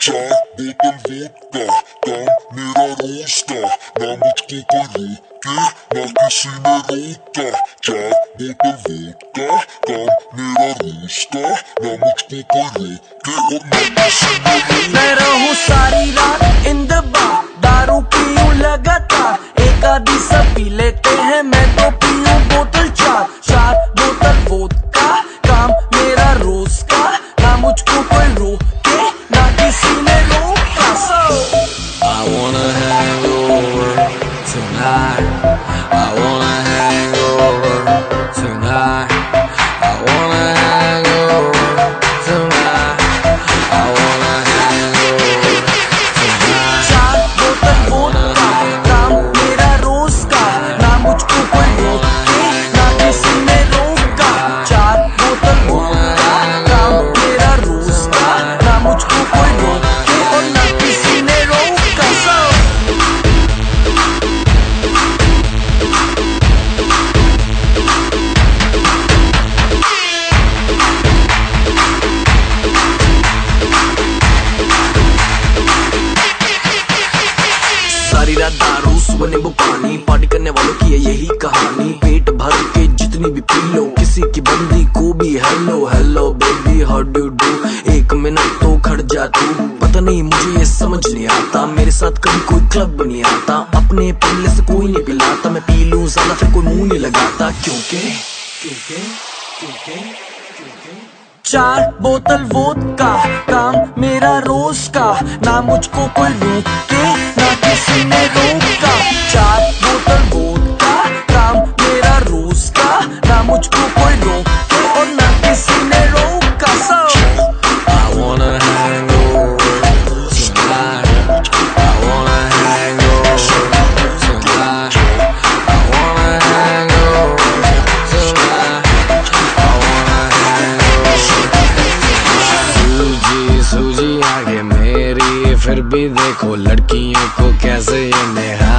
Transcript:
बोतल वोट का काम मेरा रोज का ना मुझको कोई रोके ना किसी ने रोका चार बोतल वोट का काम मेरा रोज का ना मुझको कोई रोके और ना किसी ने रोका मैं रहूँ सारी रात इन सारी बने नींबू पानी पार्टी करने वालों की है यही कहानी। पेट भर के जितनी भी पी लो, किसी की बंदी को भी hello hello baby how do do एक मिनट तो खड़ जा तू। पता नहीं मुझे ये समझ नहीं आता, मेरे साथ कभी कोई क्लब नहीं आता। अपने पल्ले से कोई नहीं पिलाता, मैं पी लूँ ज़्यादा, फिर कोई मुँह नहीं लगाता। क्योंकि क्योंकि क्योंकि चार बोतल वोदका, काम मेरा रोज का, ना मुझको कोई रोके फिर भी देखो लड़कियों को कैसे ये निहार